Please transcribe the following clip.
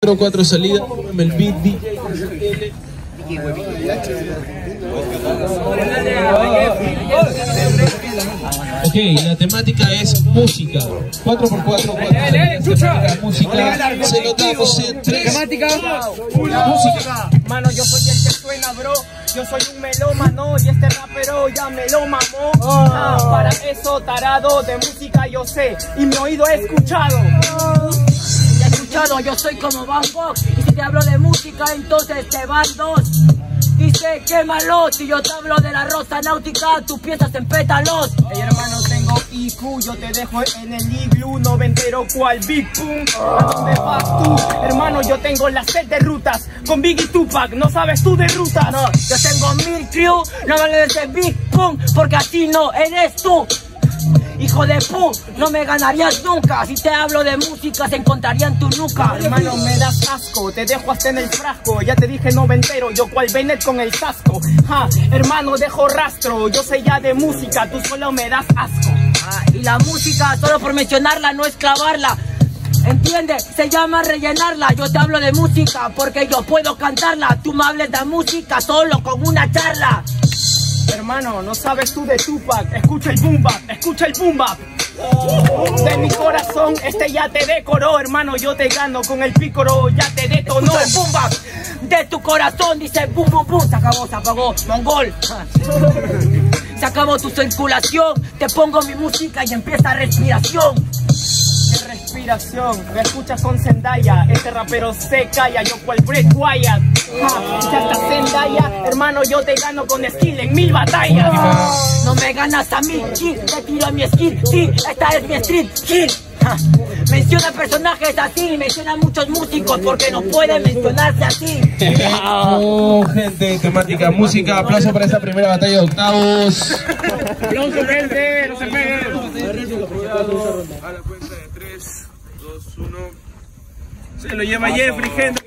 04 salida, beat DJ Ok, la temática es música. 4x4, 4 música. Se lo damos en 3. Música. Mano, yo soy el que suena, bro. Yo soy un melómano y este rapero ya me lo mamó. Ah, para eso, tarado de música yo sé y mi oído he escuchado. Escuchado, yo soy como Van Y si te hablo de música, entonces te van dos Dice, quémalo, si yo te hablo de la rosa náutica, tú piensas en pétalos Ey hermano, tengo IQ, yo te dejo en el iglú noventero cual Big Pum ¿A dónde vas tú? Hermano, yo tengo la set de rutas con Biggie Tupac, ¿no sabes tú de rutas? No, yo tengo mil crew, no me de Big Pum, porque así no eres tú Hijo de pu, no me ganarías nunca. Si te hablo de música, se encontraría en tu nuca. Hermano, me das asco, te dejo hasta en el frasco. Ya te dije noventero, yo cual Bennett con el casco. Ja, hermano, dejo rastro, yo sé ya de música, tú solo me das asco. Y la música, solo por mencionarla, no es clavarla. ¿Entiendes? Se llama rellenarla. Yo te hablo de música porque yo puedo cantarla. Tú me hables de música solo con una charla. Hermano, no sabes tú de Tupac, escucha el boom bap, escucha el boom bap. De mi corazón, este ya te decoró, hermano, yo te gano con el pícoro, ya te detonó. el boom bap. De tu corazón dice boom boom boom, se acabó, se apagó, mongol. Se acabó tu circulación, te pongo mi música y empieza respiración respiración. Me escuchas con Zendaya, este rapero se calla, yo cual Brett Wyatt. ya Zendaya, hermano, yo te gano con skill en mil batallas. No me ganas a mí, kill, te tiro mi skill, sí, esta es mi street kill. Menciona personajes así, menciona muchos músicos porque no pueden mencionarse así. oh, gente, temática música, aplauso para esta primera batalla de octavos. Aplauso, gente, no se peguen. A la cuenta de 3, 2, 1. Se lo lleva Jeffrey, gente.